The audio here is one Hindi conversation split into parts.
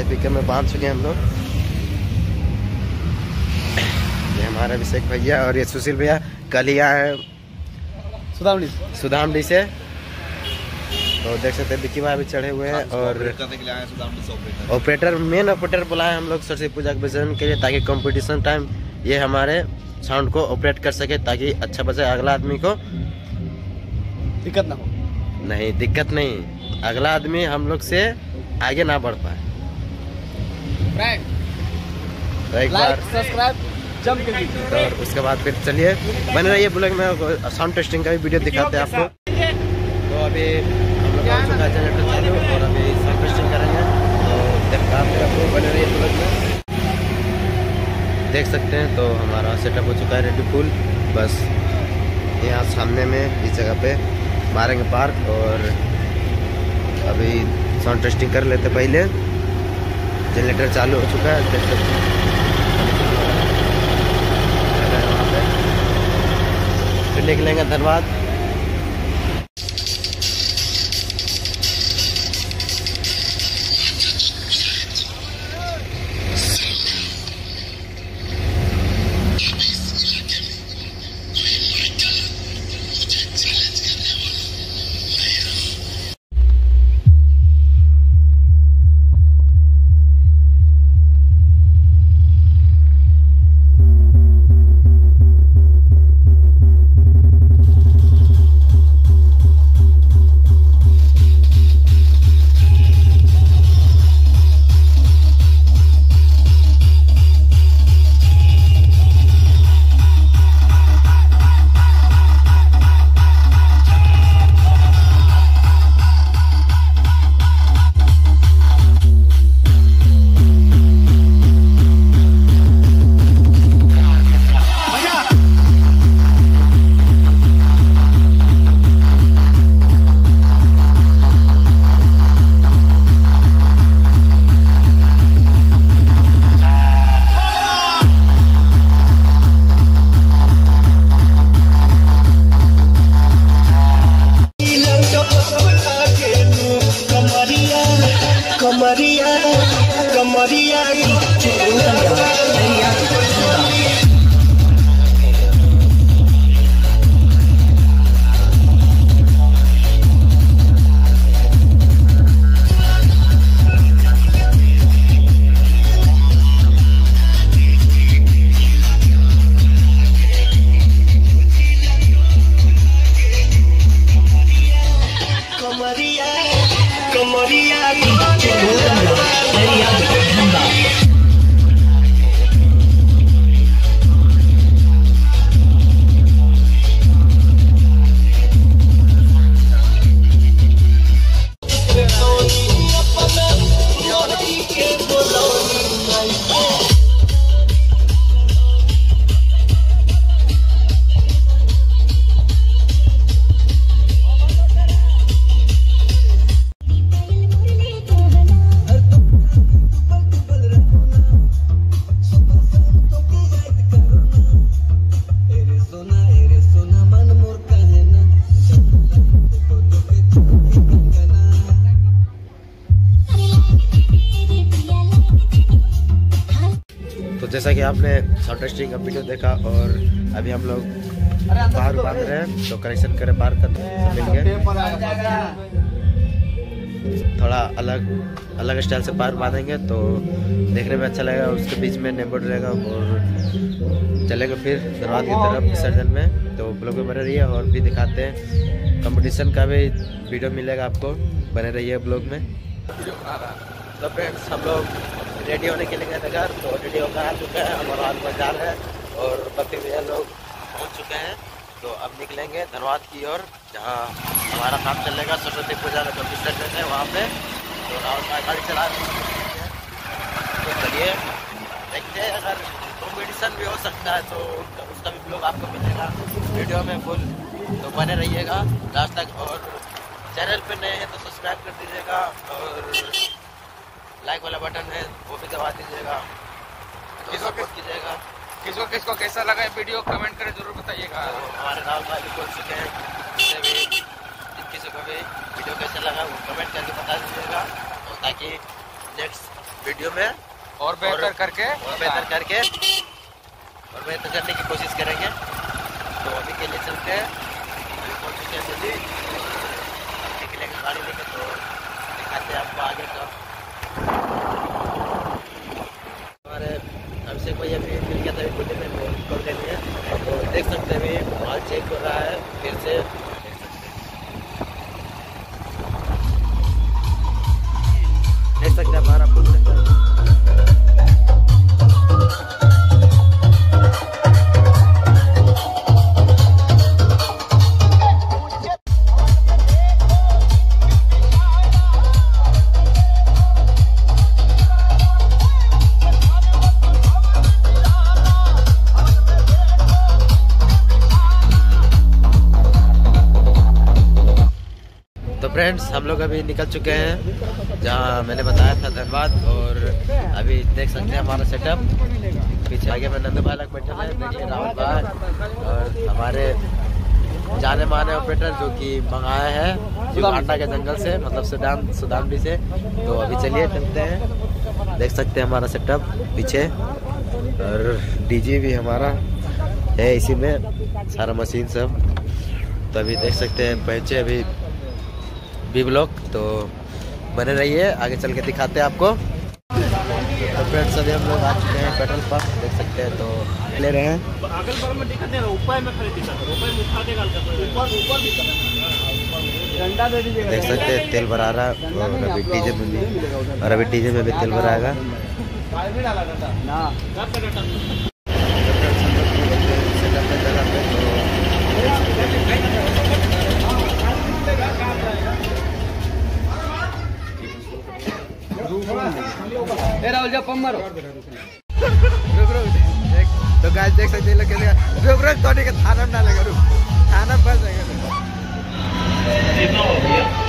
हैं पिकअप में बाँध चुके हैं हम लोग। ये हमारे अभिषेक भैया और करने के लिए आए सुदामनी से। तो देख सकते हैं बिक्की भाई भी चढ़े हुए हैं और ऑपरेटर मेन ऑपरेटर बुलाए हम लोग सरस्वती पूजा के विसर्जन के लिए ताकि कंपटीशन टाइम ये हमारे साउंड को ऑपरेट कर सके ताकि अच्छा बचे अगला आदमी को। दिक्कत ना हो। नहीं दिक्कत नहीं। अगला आदमी हम लोग से आगे ना बढ़ पाए। तो एक बार और उसके बाद फिर चलिए। बने रहिए ब्लॉग में साउंड टेस्टिंग का भी वीडियो दिखाते हैं आपको। तो अभी हम लोग चुका है जनरेटर चालू और अभी साउंड टेस्टिंग करेंगे। तो देखते हैं आपको बने रहिए ब्लॉग में। देख सकते हैं तो हमारा सेटअप हो चुका है रेडी फुल बस यहाँ सामने में इस जगह पे। मारेंगे पार्क और अभी साउंड टेस्टिंग कर लेते पहले। जनरेटर चालू हो चुका है फिर निकलेंगे धनबाद जैसा कि आपने साउंड टेस्टिंग का वीडियो देखा और अभी हम लोग बाहर बाँध रहे हैं तो कनेक्शन करें, बाहर का मिल गए थोड़ा अलग अलग स्टाइल से बाहर बांधेंगे तो देखने में अच्छा लगेगा, उसके बीच में नेमबोर्ड रहेगा और चलेंगे फिर दरवाज की तरफ़, विसर्जन में। तो ब्लॉग में बने रहिए और भी दिखाते हैं। कंपटीशन का भी वीडियो मिलेगा आपको, बने रहिए ब्लॉग में। तो फ्रेंड्स हम लोग रेडी होने के लिए घर तो रेडी होकर आ चुके हैं। हमारा हाथ बाज़ार है और बकरी भैया लोग पहुँच चुके हैं। तो अब निकलेंगे धनबाद की ओर, जहाँ हमारा काम चलेगा, सरस्वती पूजा में जो विसर्जन है वहाँ पे। तो राहुल गाड़ी चला तो चलिए, देखते हैं अगर कॉम्पिटिशन भी हो सकता है तो उसका भी ब्लॉग आपको मिलेगा। वीडियो में फुल तो बने रहिएगा। लास्ट तक और चैनल पे नए हैं तो सब्सक्राइब कर दीजिएगा और लाइक वाला बटन है वो भी दबा दीजिएगा। तो किसको- सपोर्ट कीजिएगा। किसको किसको कैसा लगा ये वीडियो कमेंट करके ज़रूर बताइएगा। तो हमारे राहुल भाई भी बोल चुके हैं भी किसी को भी वीडियो कैसा लगा वो कमेंट करके बता दीजिएगा। तो ताकि नेक्स्ट वीडियो में और बेहतर करके और बेहतर करके और बेहतर करने की कोशिश करेंगे। तो अभी के लिए चलते हैं। पहुँच चुके हैं गाड़ी लेके तो दिखाते हैं आपको आगे का फ्रेंड्स हम लोग अभी निकल चुके हैं, जहाँ मैंने बताया था धनबाद, और अभी देख सकते हैं हमारा सेटअप पीछे आगे में नंद बालक बैठे हैं देखिए राहुल भाई और हमारे जाने माने ऑपरेटर जो कि मंगाए हैं युगांडा के जंगल से मतलब सुदान, सुदानवी से तो अभी चलिए चलते हैं। देख सकते हैं हमारा सेटअप पीछे, और डीजे भी हमारा है इसी में, सारा मशीन सब। तो अभी देख सकते हैं, पहुँचे अभी बी ब्लॉक तो बने रहिए आगे चल के दिखाते हैं आपको। तो फ्रेंड्स अभी हम लोग आ चुके हैं पेट्रोल पंप देख सकते हैं तो ले रहे हैं। देख सकते हैं तेल भरा रहा है और अभी डीजे में भी और अभी डीजे में भी तेल भराएगा काय में डाला डंडा ना सेटअप पे जगह पे तो राहुल जा पंप मारो। रुक रुक, देख तो गाइस देख सकते हैं, लोग कैसे रुक रुक तो के थाना में डालेगा रुक। थाना फंस जाएगा रुक।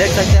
देख सकते हैं